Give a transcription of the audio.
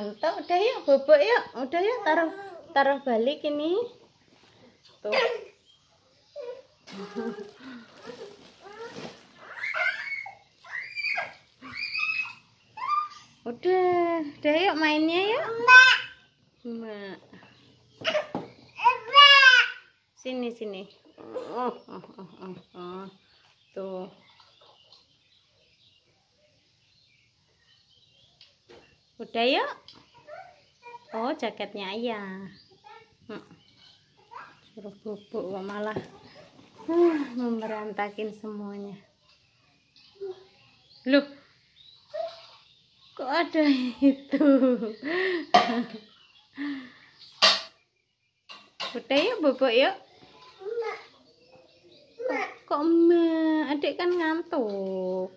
Tuh, udah yuk, bobok yuk. Udah yuk, taruh taruh balik ini. Tuh. Udah, udah yuk mainnya yuk. Mbak. Sini sini. Oh, oh, oh, oh, oh. Tuh. Udah yuk. Oh, jaketnya ayah. Hmm. Suruh bubuk kok malah uh, memberantakin semuanya. Loh. Kok ada itu? Udah yuk bubuk yuk. Kok emak? Adik kan ngantuk.